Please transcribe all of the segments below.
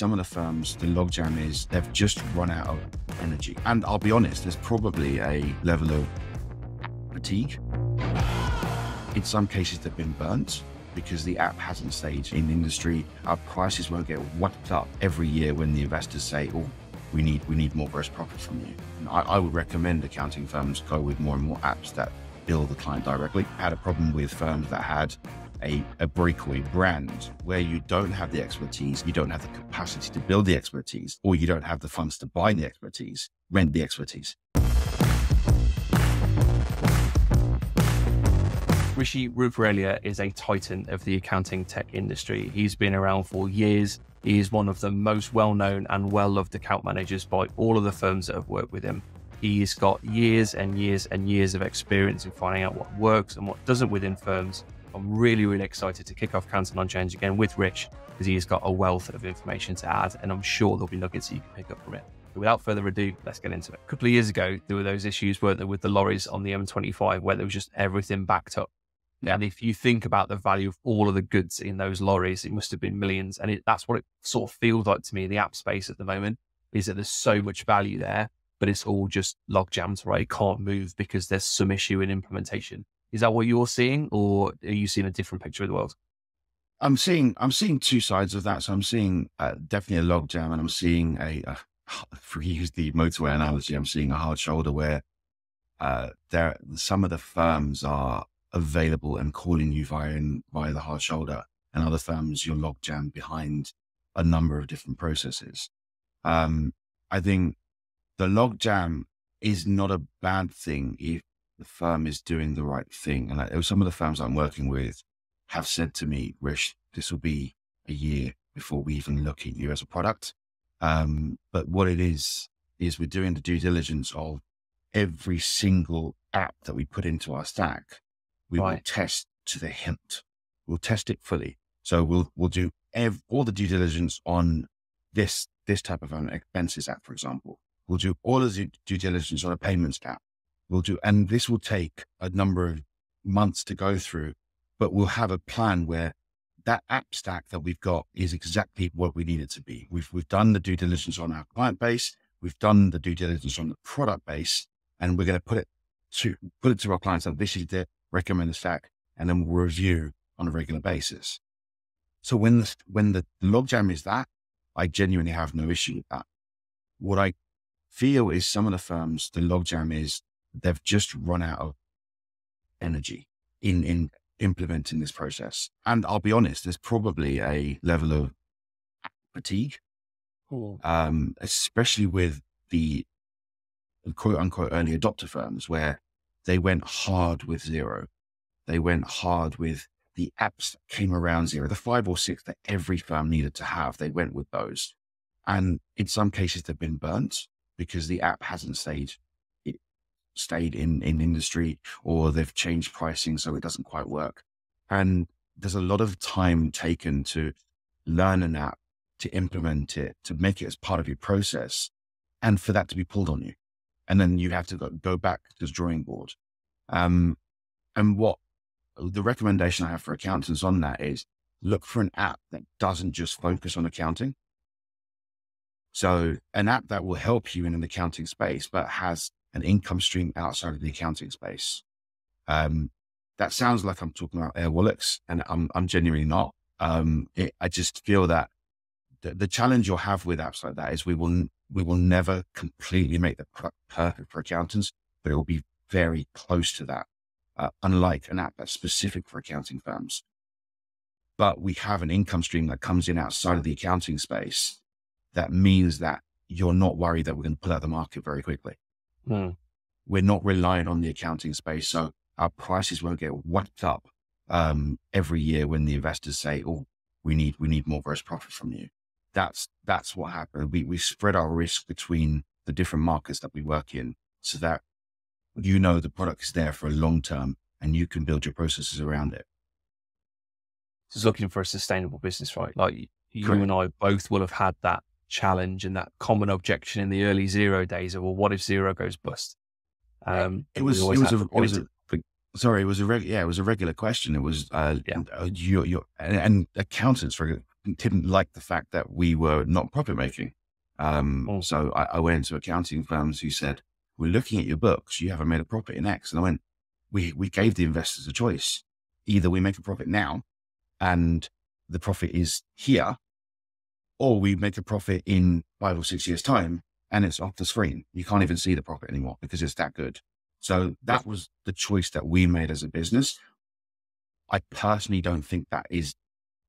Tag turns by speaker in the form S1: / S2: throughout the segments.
S1: some of the firms, the logjam is they've just run out of energy. And I'll be honest, there's probably a level of fatigue. In some cases, they've been burnt because the app hasn't stayed in industry. Our prices won't get whacked up every year when the investors say, oh, we need we need more gross profit from you. I, I, would recommend accounting firms go with more and more apps that bill the client directly. I had a problem with firms that had a, a breakaway brand where you don't have the expertise, you don't have the capacity to build the expertise, or you don't have the funds to buy the expertise, rent the expertise.
S2: Rishi Ruparelia is a titan of the accounting tech industry. He's been around for years. He is one of the most well known and well loved account managers by all of the firms that have worked with him. He's got years and years and years of experience in finding out what works and what doesn't within firms I'm really, really excited to kick off Counting on Change again with Rich because he's got a wealth of information to add, and I'm sure there'll be nuggets you can pick up from it. But without further ado, let's get into it. A couple of years ago, there were those issues, weren't there, with the lorries on the M25 where there was just everything backed up. Yeah. And if you think about the value of all of the goods in those lorries, it must have been millions. And it, that's what it sort of feels like to me in the app space at the moment is that there's so much value there, but it's all just log jammed, right? It can't move because there's some issue in implementation. Is that what you're seeing, or are you seeing a different picture of the world?
S1: I'm seeing I'm seeing two sides of that. So I'm seeing uh, definitely a logjam, and I'm seeing a, a for use the motorway analogy, I'm seeing a hard shoulder where uh, there some of the firms are available and calling you via via the hard shoulder, and other firms you're logjam behind a number of different processes. Um, I think the logjam is not a bad thing if the firm is doing the right thing. And I, some of the firms I'm working with have said to me, Rish, this will be a year before we even look at you as a product. Um, but what it is, is we're doing the due diligence of every single app that we put into our stack. We right. will test to the hint. We'll test it fully. So we'll, we'll do ev- all the due diligence on this, this type of an expenses app, for example. We'll do all of the due diligence on a payments app we'll do, and this will take a number of months to go through, but we'll have a plan where that app stack that we've got is exactly what we need it to be. We've, we've done the due diligence on our client base. We've done the due diligence on the product base and we're going to put it to, put it to our clients and this is the recommended stack. And then we'll review on a regular basis. So when the, when the logjam is that, I genuinely have no issue with that. What I feel is some of the firms, the logjam is they've just run out of energy in, in implementing this process. And I'll be honest, there's probably a level of fatigue, cool. um, especially with the quote unquote early adopter firms where they went hard with Xero. They went hard with the apps that came around Xero, the five or six that every firm needed to have. They went with those. And in some cases, they've been burnt because the app hasn't stayed stayed in, in industry or they've changed pricing so it doesn't quite work. And there's a lot of time taken to learn an app, to implement it, to make it as part of your process and for that to be pulled on you. And then you have to go, go back to the drawing board. Um, and what the recommendation I have for accountants on that is look for an app that doesn't just focus on accounting. So an app that will help you in an accounting space, but has an income stream outside of the accounting space. Um, that sounds like I'm talking about Airwallex, and I'm, I'm genuinely not. Um, it, I just feel that the, the, challenge you'll have with apps like that is we will we will never completely make the perfect for accountants, but it will be very close to that. Uh, unlike an app that's specific for accounting firms, but we have an income stream that comes in outside of the accounting space. That means that you're not worried that we're going to pull out the market very quickly. Mm. We're not relying on the accounting space. So our prices won't get whacked up um, every year when the investors say, oh, we need, we need more gross profit from you. That's, that's what happened. We, we spread our risk between the different markets that we work in so that you know the product is there for a long term and you can build your processes around it.
S2: Just looking for a sustainable business, right? Like you Correct. and I both will have had that challenge and that common objection in the early Xero days of, well, what if Xero goes bust?
S1: Um, it was, it was, a, it was a, sorry, it was a reg, yeah, it was a regular question. It was, uh, yeah. Uh, you, you, and, and, accountants, for didn't like the fact that we were not profit making. Um,
S2: Mm.
S1: So I, I went to accounting firms who said, "We're looking at your books. You haven't made a profit in X." And I went, "We we gave the investors a choice. Either we make a profit now, and the profit is here, or we make a profit in five or six years' time, and it's off the screen. You can't even see the profit anymore because it's that good." So that was the choice that we made as a business. I personally don't think that is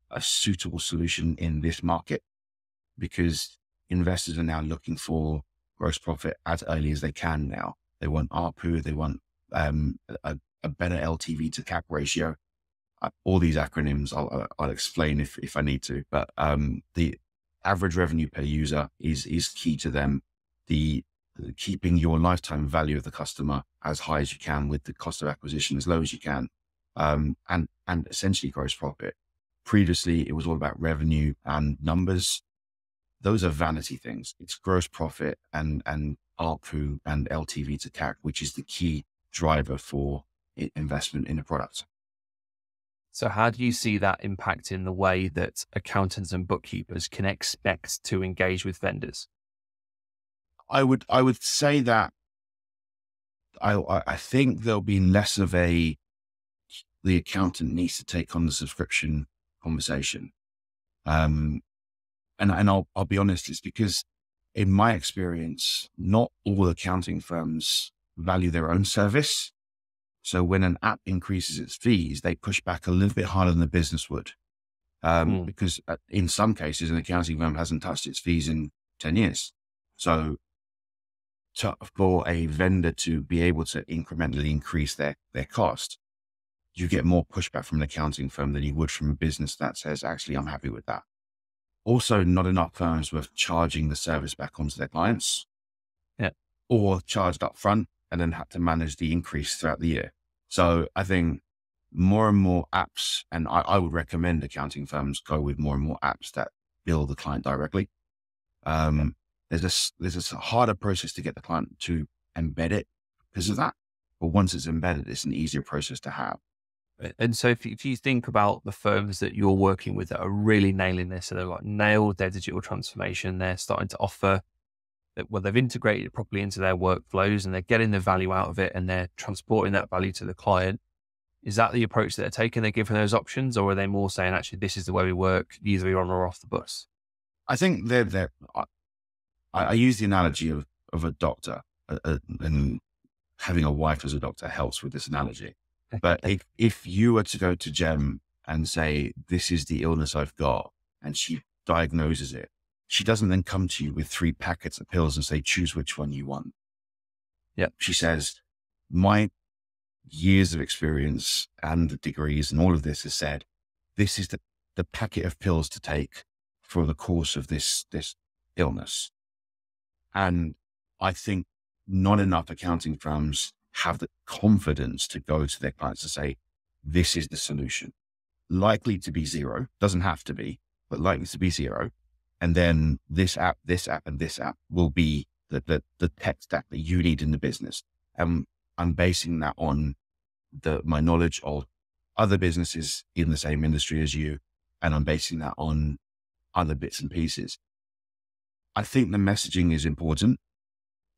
S1: a suitable solution in this market because investors are now looking for gross profit as early as they can now. They want ARPU, they want um, a, a better LTV to CAC ratio. Uh, all these acronyms I'll, I'll explain if, if I need to, but um, the average revenue per user is, is key to them. The keeping your lifetime value of the customer as high as you can with the cost of acquisition as low as you can. Um, and, and essentially gross profit. Previously, it was all about revenue and numbers. Those are vanity things. It's gross profit and, and ARPU and LTV to CAC, which is the key driver for investment in a product.
S2: So, how do you see that impacting the way that accountants and bookkeepers can expect to engage with vendors?
S1: I would, I would say that I, I think there'll be less of a, the accountant needs to take on the subscription conversation. Um, and, and I'll, I'll be honest, it's because in my experience, not all accounting firms value their own service. So when an app increases its fees, they push back a little bit harder than the business would. Um,
S2: Hmm.
S1: because uh, in some cases, an accounting firm hasn't touched its fees in 10 years. So to, for a vendor to be able to incrementally increase their, their cost, you get more pushback from an accounting firm than you would from a business that says, actually, I'm happy with that. Also, not enough firms were charging the service back onto their clients.
S2: Yeah.
S1: Or charged up front and then had to manage the increase throughout the year. So I think more and more apps, and I, I would recommend accounting firms go with more and more apps that bill the client directly. Um, there's this, there's this harder process to get the client to embed it because of that. But once it's embedded, it's an easier process to have.
S2: And so, if, if you think about the firms that you're working with that are really nailing this, so they're like nailed their digital transformation, they're starting to offer that, well, they've integrated it properly into their workflows and they're getting the value out of it and they're transporting that value to the client. Is that the approach that they're taking? They're giving those options, or are they more saying, actually, this is the way we work, either you're on or off the bus?
S1: I think they're, they're I, I use the analogy of, of a doctor uh, uh, and having a wife as a doctor helps with this analogy. But if, if you were to go to Jem and say, this is the illness I've got, and she diagnoses it, she doesn't then come to you with three packets of pills and say, choose which one you want.
S2: Yeah.
S1: She says, my years of experience and the degrees and all of this has said, this is the, the packet of pills to take for the course of this, this illness. And I think not enough accounting firms have the confidence to go to their clients to say, this is the solution. Likely to be Xero, doesn't have to be, but likely to be Xero. And then this app, this app, and this app will be the, the, the tech stack that you need in the business. And I'm basing that on the, my knowledge of other businesses in the same industry as you. And I'm basing that on other bits and pieces. I think the messaging is important.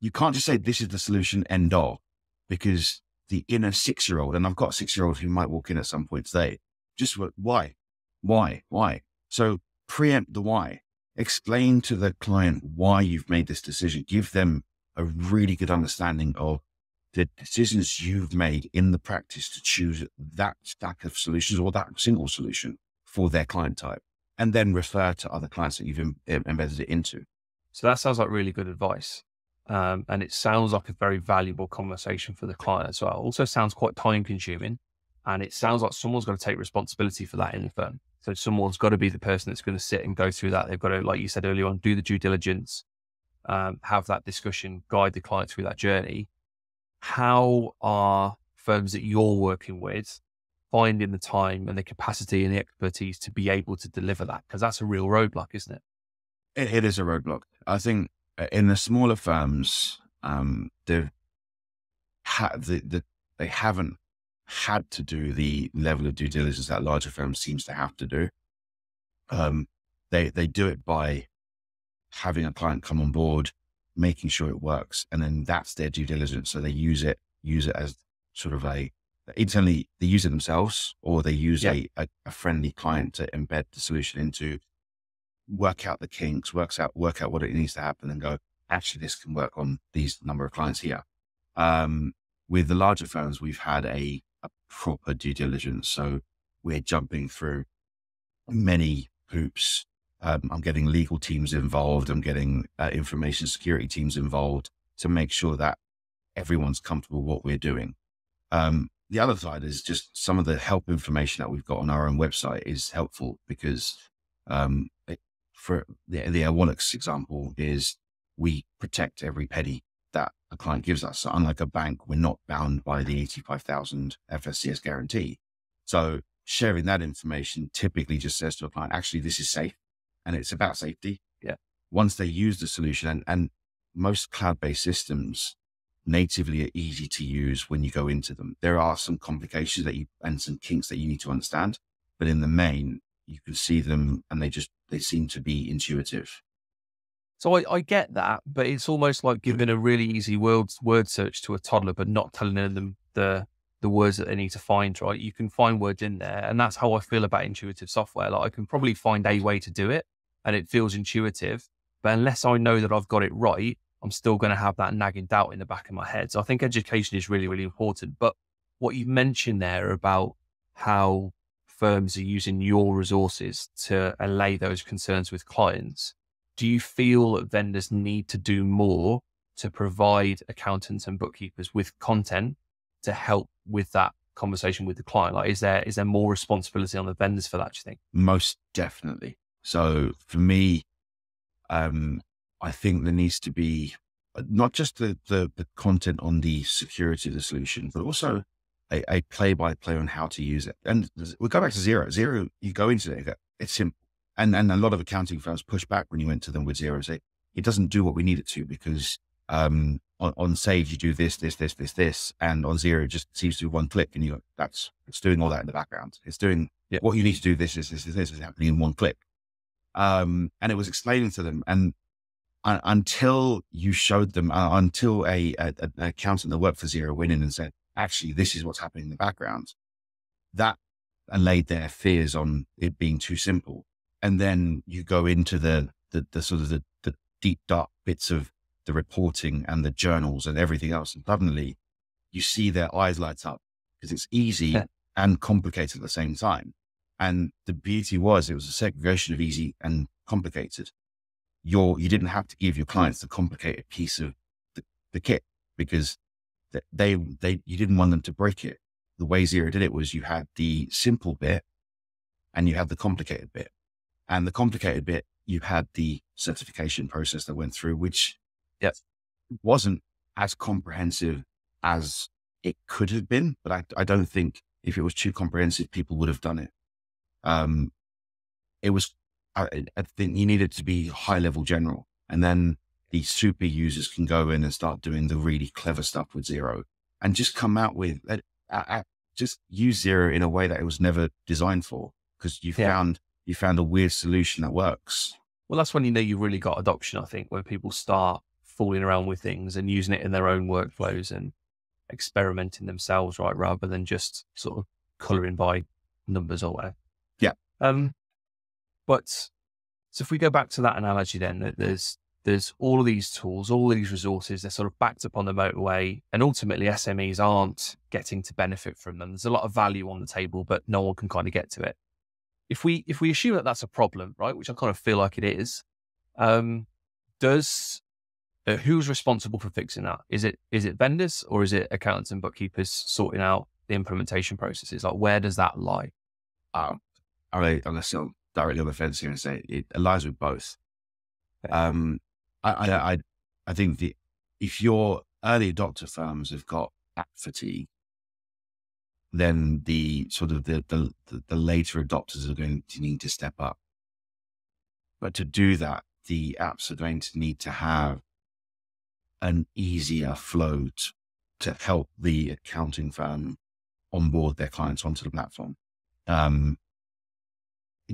S1: You can't just say this is the solution end all because the inner six year old, and I've got six year old who might walk in at some point today, just why, why, why? So preempt the why. Explain to the client why you've made this decision. Give them a really good understanding of the decisions you've made in the practice to choose that stack of solutions or that single solution for their client type, and then refer to other clients that you've em- embedded it into.
S2: So that sounds like really good advice. Um, and it sounds like a very valuable conversation for the client as well. Also sounds quite time consuming. And it sounds like someone's got to take responsibility for that in the firm. So someone's got to be the person that's going to sit and go through that. They've got to, like you said earlier on, do the due diligence, um, have that discussion, guide the client through that journey. How are firms that you're working with finding the time and the capacity and the expertise to be able to deliver that? Because that's a real roadblock, isn't it?
S1: It, it is a roadblock. I think uh, in the smaller firms, um, they've ha- the, the, they haven't had to do the level of due diligence that larger firms seems to have to do. Um, they they do it by having a client come on board, making sure it works, and then that's their due diligence. So they use it use it as sort of a internally they use it themselves, or they use
S2: Yeah.
S1: a, a friendly client to embed the solution into, work out the kinks, works out work out what it needs to happen, and go actually this can work on these number of clients here. Um, with the larger firms, we've had a proper due diligence. So we're jumping through many hoops. Um, I'm getting legal teams involved. I'm getting uh, information security teams involved to make sure that everyone's comfortable with what we're doing. Um, the other side is just some of the help information that we've got on our own website is helpful because um, it, for the, the Wallachs example is we protect every penny a client gives us. So unlike a bank, we're not bound by the 85,000 FSCS guarantee. So sharing that information typically just says to a client, actually, this is safe and it's about safety.
S2: Yeah.
S1: Once they use the solution and, and most cloud-based systems natively are easy to use when you go into them. There are some complications that you, and some kinks that you need to understand, but in the main, you can see them and they just, they seem to be intuitive.
S2: So I, I get that, but it's almost like hmm. giving a really easy word word search to a toddler, but not telling them the the words that they need to find. Right? You can find words in there, and that's how I feel about intuitive software. Like I can probably find a way to do it, and it feels intuitive. But unless I know that I've got it right, I'm still going to have that nagging doubt in the back of my head. So I think education is really, really important. But what you mentioned there about how firms are using your resources to allay those concerns with clients do you feel that vendors need to do more to provide accountants and bookkeepers with content to help with that conversation with the client? Like, is there is there more responsibility on the vendors for that? Do you think?
S1: Most definitely. So for me, um, I think there needs to be uh, not just the, the, the content on the security of the solution, but also a, a play-by-play on how to use it. And we go back to Xero. Xero, you go into it, it's simple. And, and a lot of accounting firms push back when you went to them with and say, it doesn't do what we need it to because um, on, on Sage, you do this, this, this, this, this. And on Xero it just seems to do one click and you go, that's, it's doing all that in the background. It's doing
S2: Yeah.
S1: what you need to do. This, this, this, this, this is happening in one click. Um, and it was explaining to them. And uh, until you showed them, uh, until a, a, an accountant that worked for Xero went in and said, actually, this is what's happening in the background, that allayed their fears on it being too simple. And then you go into the, the, the sort of the, the deep, dark bits of the reporting and the journals and everything else. And suddenly you see their eyes light up because it's easy
S2: Yeah.
S1: and complicated at the same time. And the beauty was it was a segregation of easy and complicated. Your, you didn't have to give your clients the complicated piece of the, the kit because they, they, you didn't want them to break it. The way Xero did it was you had the simple bit and you had the complicated bit. And the complicated bit, you had the certification process that went through, which
S2: Yep.
S1: wasn't as comprehensive as it could have been. But I, I don't think if it was too comprehensive, people would have done it. Um, it was, I, I think you needed to be high level general. And then the super users can go in and start doing the really clever stuff with Xero and just come out with, uh, uh, just use Xero in a way that it was never designed for because you
S2: Yeah.
S1: found, you found a weird solution that works.
S2: Well, that's when you know you've really got adoption. I think when people start fooling around with things and using it in their own workflows and experimenting themselves, right, rather than just sort of colouring by numbers or whatever.
S1: Yeah.
S2: Um, but so if we go back to that analogy, then that there's there's all of these tools, all these resources, they're sort of backed up on the motorway, and ultimately SMEs aren't getting to benefit from them. There's a lot of value on the table, but no one can kind of get to it. If we if we assume that that's a problem, right, which I kind of feel like it is, um, does uh, who's responsible for fixing that? Is it is it vendors or is it accountants and bookkeepers sorting out the implementation processes? Like where does that lie?
S1: uh, I, I'm gonna still directly on the fence here and say it aligns with both.
S2: Okay.
S1: Um, I, I, I, I think the, if your early adopter firms have got app fatigue, then the sort of the, the, the, later adopters are going to need to step up. But to do that, the apps are going to need to have an easier flow to help the accounting firm onboard their clients onto the platform. Um,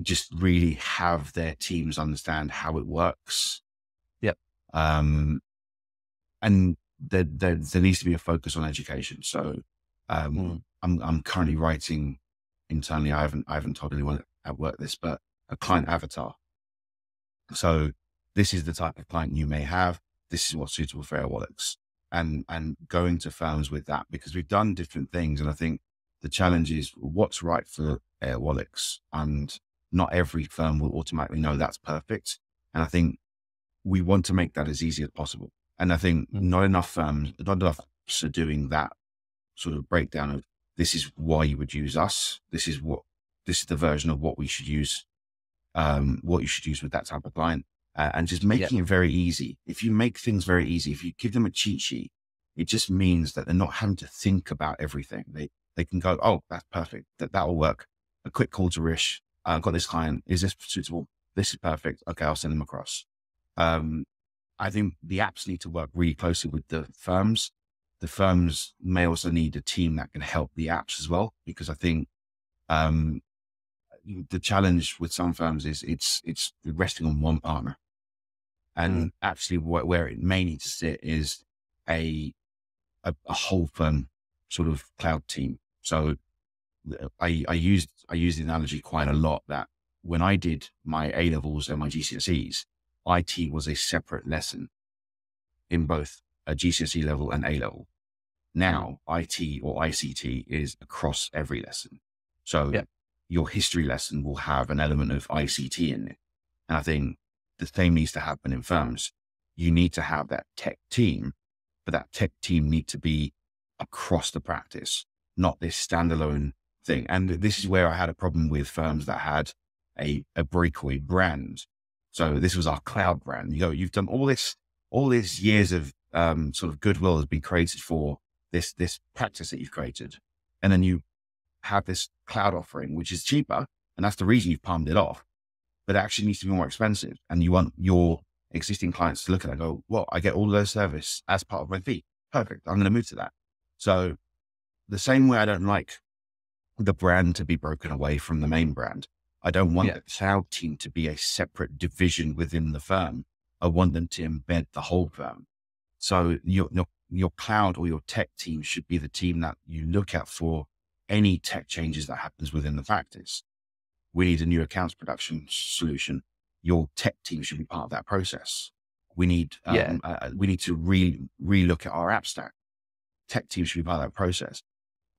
S1: just really have their teams understand how it works.
S2: Yep.
S1: Um, and there, there, there needs to be a focus on education. So, um, mm. I'm, I'm currently writing internally. I haven't, I haven't told anyone at work this, but a client avatar. So this is the type of client you may have. This is what's suitable for Airwallex and, and going to firms with that because we've done different things. And I think the challenge is what's right for Airwallex and not every firm will automatically know that's perfect. And I think we want to make that as easy as possible. And I think mm. not enough firms, not enough are doing that sort of breakdown of this is why you would use us. This is what, this is the version of what we should use, um, what you should use with that type of client. Uh, and just making it very easy. If you make things very easy, if you give them a cheat sheet, it just means that they're not having to think about everything. They, they can go, Oh, that's perfect. That, that will work. A quick call to Rish uh, I've got this client. Is this suitable? This is perfect. Okay, I'll send them across. Um, I think the apps need to work really closely with the firms. The firms may also need a team that can help the apps as well, because I think um, the challenge with some firms is it's it's resting on one partner, and mm. actually wh- where it may need to sit is a, a a whole firm sort of cloud team. So I, I used I use the analogy quite a lot that when I did my A levels and my GCSEs, IT was a separate lesson in both a GCSE level and A level. Now, IT or ICT is across every lesson. So yeah. your history lesson will have an element of ICT in it. And I think the same needs to happen in firms. You need to have that tech team, but that tech team need to be across the practice, not this standalone thing. And this is where I had a problem with firms that had a, a breakaway brand. So this was our cloud brand. You know, you've done all this, all these years of um, sort of goodwill has been created for this, this practice that you've created. And then you have this cloud offering, which is cheaper. And that's the reason you've palmed it off, but it actually needs to be more expensive. And you want your existing clients to look at it and go, well, I get all their service as part of my fee. Perfect. I'm going to move to that. So the same way I don't like the brand to be broken away from the main brand. I don't want yeah. the cloud team to be a separate division within the firm. I want them to embed the whole firm. So your, your, your cloud or your tech team should be the team that you look at for any tech changes that happens within the practice. We need a new accounts production solution. Your tech team should be part of that process. We need, um, yeah. Uh, we need to re, re-look at our app stack. Tech team should be part of that process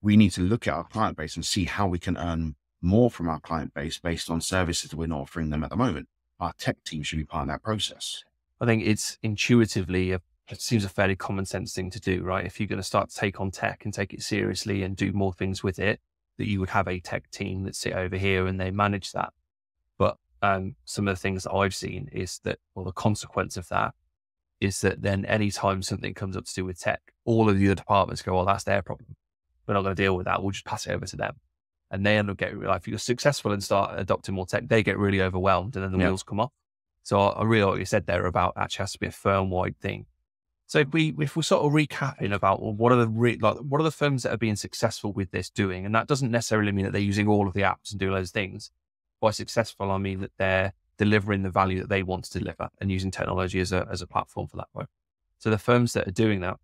S1: we need to look at our client base and see how we can earn more from our client base based on services that we're not offering them at the moment. Our tech team should be part of that process.
S2: I think it's intuitively a, it seems a fairly common sense thing to do, right? If you're going to start to take on tech and take it seriously and do more things with it, that you would have a tech team that sit over here and they manage that. But um, some of the things that I've seen is that, well, the consequence of that is that then anytime something comes up to do with tech, all of the other departments go, well, that's their problem we're not going to deal with that. We'll just pass it over to them. And they end up getting, like, if you're successful and start adopting more tech, they get really overwhelmed and then the yeah. wheels come off. So I, I really like what you said there about actually has to be a firm wide thing. So if we if we're sort of recapping about well, what are the re, like what are the firms that are being successful with this doing, and that doesn't necessarily mean that they're using all of the apps and doing those things. By successful, I mean that they're delivering the value that they want to deliver and using technology as a as a platform for that work. So the firms that are doing that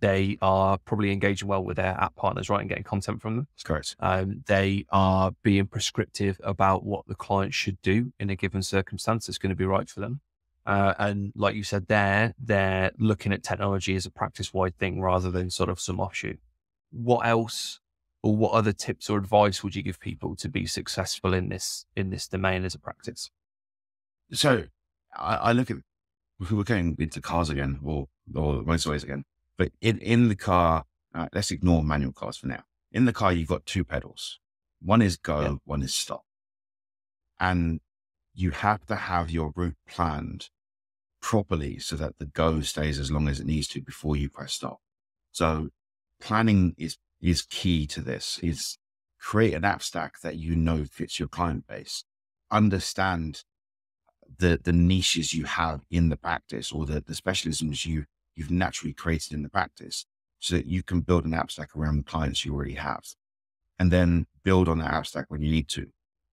S2: they are probably engaging well with their app partners, right, and getting content from them.
S1: That's correct.
S2: Um, they are being prescriptive about what the client should do in a given circumstance that's going to be right for them. Uh, and like you said there, they're looking at technology as a practice wide thing rather than sort of some offshoot. What else or what other tips or advice would you give people to be successful in this in this domain as a practice?
S1: So I, I look at we're going into cars again or or motorways again, but in, in the car, uh, let's ignore manual cars for now. In the car, you've got two pedals. One is go, yeah. one is stop. And you have to have your route planned properly so that the go stays as long as it needs to before you press stop. So planning is, is key to this is create an app stack that you know fits your client base. Understand the, the niches you have in the practice or the, the specialisms you you've naturally created in the practice so that you can build an app stack around the clients you already have and then build on that app stack when you need to.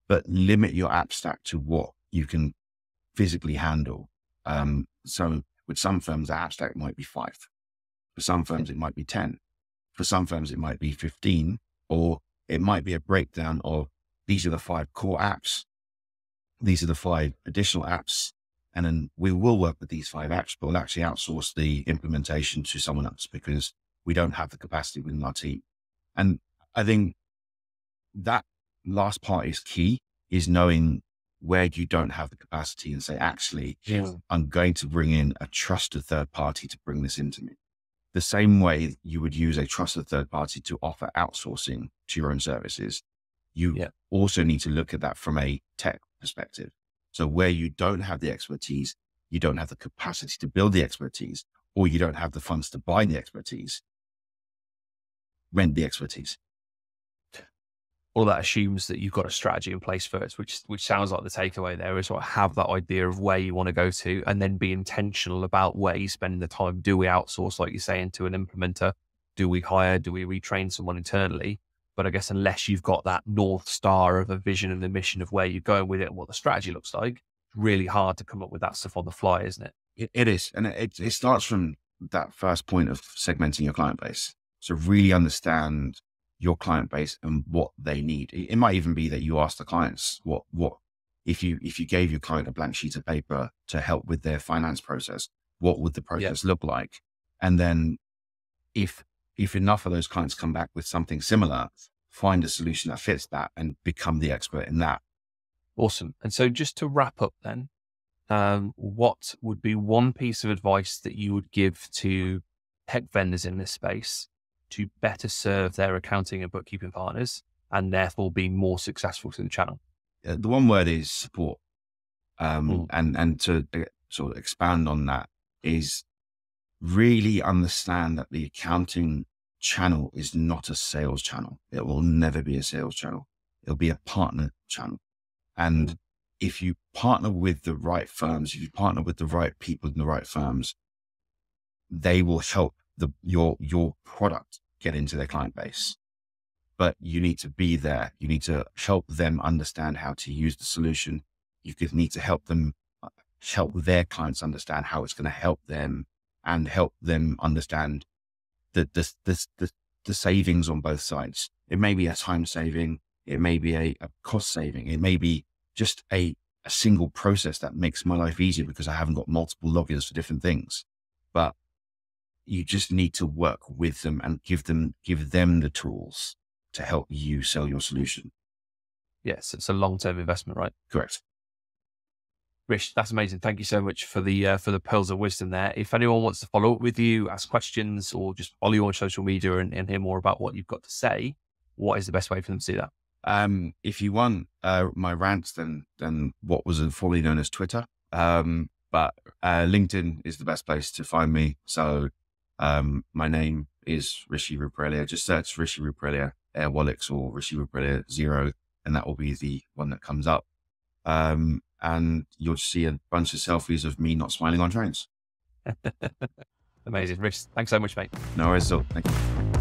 S1: but limit your app stack to what you can physically handle. Um, so with some firms, the app stack might be five. For some firms, it might be 10. For some firms, it might be 15, or it might be a breakdown of these are the five core apps. These are the five additional apps. And then we will work with these five apps, but we'll actually outsource the implementation to someone else because we don't have the capacity within our team. And I think that last part is key is knowing where you don't have the capacity and say, actually, yeah. I'm going to bring in a trusted third party to bring this into me. The same way you would use a trusted third party to offer outsourcing to your own services, you yeah. also need to look at that from a tech perspective. So where you don't have the expertise, you don't have the capacity to build the expertise, or you don't have the funds to buy the expertise, rent the expertise
S2: all that assumes that you've got a strategy in place first, which which sounds like the takeaway there is sort of have that idea of where you want to go to, and then be intentional about where you spend the time. Do we outsource, like you're saying, to an implementer? Do we hire? Do we retrain someone internally? But I guess unless you've got that north star of a vision and the mission of where you're going with it and what the strategy looks like, it's really hard to come up with that stuff on the fly, isn't it?
S1: it, it is, and it, it starts from that first point of segmenting your client base. So really understand your client base and what they need. It, might even be that you ask the clients what what if you if you gave your client a blank sheet of paper to help with their finance process, what would the process look like? And then if if enough of those clients come back with something similar, find a solution that fits that and become the expert in that.
S2: Awesome. And so just to wrap up then, um, what would be one piece of advice that you would give to tech vendors in this space to better serve their accounting and bookkeeping partners and therefore be more successful to the channel?
S1: Uh, the one word is support. Um, mm. and, and to uh, sort of expand on that is really understand that the accounting channel is not a sales channel. It will never be a sales channel. It'll be a partner channel. And mm. if you partner with the right firms, if you partner with the right people in the right firms, they will help the, your, your product get into their client base. But you need to be there. You need to help them understand how to use the solution. You could need to help them uh, help their clients understand how it's going to help them and help them understand the, the, the, the, the savings on both sides. It may be a time saving. It may be a, a cost saving. It may be just a, a single process that makes my life easier because I haven't got multiple logins for different things. But you just need to work with them and give them give them the tools to help you sell your solution.
S2: Yes, it's a long term investment, right?
S1: Correct.
S2: Rish, that's amazing. Thank you so much for the uh, for the pearls of wisdom there. If anyone wants to follow up with you, ask questions, or just follow you on social media and, and hear more about what you've got to say, what is the best way for them to do that?
S1: Um, if you want uh, my rants, then then what was formerly known as Twitter. Um, but uh, LinkedIn is the best place to find me. So um, my name is Rishi Ruparelia. Just search Rishi Ruparelia Airwallex or Rishi Ruparelia Xero, and that will be the one that comes up. Um, and you'll see a bunch of selfies of me not smiling on trains.
S2: Amazing. Rich, thanks so much, mate.
S1: No worries. Thank you.